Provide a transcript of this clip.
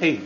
Ei.